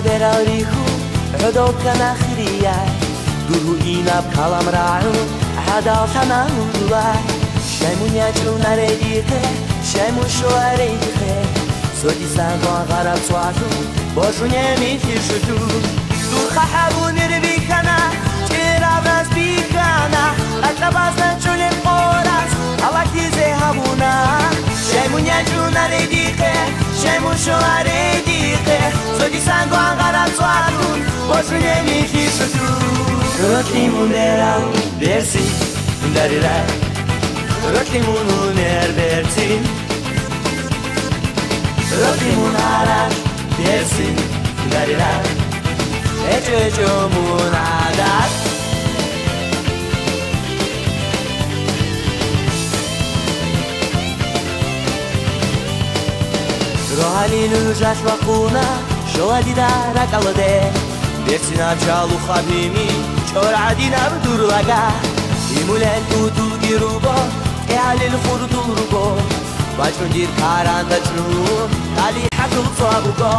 دراریخو عدو كان خرياي دوهو إينا بكلام راعو عدا تنام دولاي شايمون يجرو نريديخه شايمون شو أريديخه سودي سانگوان غرب سواتو باشو نمیتی شدو دور خحبون ربی کنا چرا بس بی کنا اقرباز نچول قورس هوا کیزه همونا شیمون یجرو نريديخه شیمون باشو نمیتی شدو Rotlimun deral versi darira Rotlimun er versin Rotlimun arar versin darira Echo echo mun adar Rohalin ujat vakuna Shoadi dara kalade Versin achalu khabimi Chor adina bdur laga Imulen utu girubo E alil khurdul rubo. Bajun dir karan dajnu Kali hakul sabugo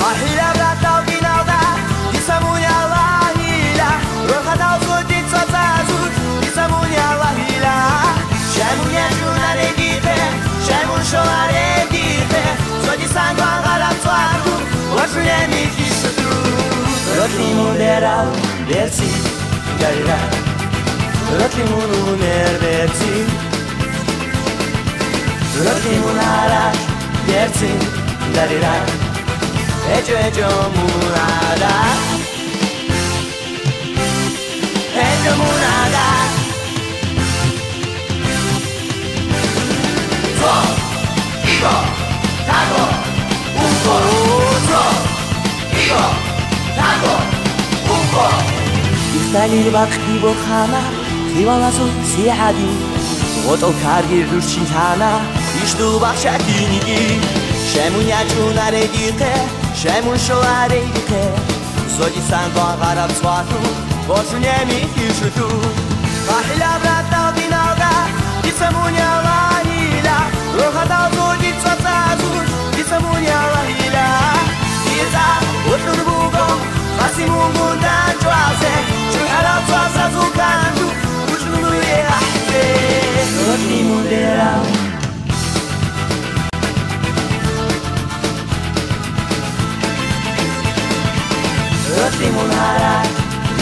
Mahila veralberti garirà Rotimun unerberti Rotimun araberti garirà Ejo ejo mun يستالي البقي بخانا خيوالاسو سيحادي غوتو كارگیر روشین تانا يشتو بخشاكينيكي شمون يجون عريديقه شمون شو عريديقه زودي سانگان غرب سواتو باشو نميكي شتو خاحلا براتا بناغا يسمون يا لاهيلا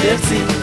Merci.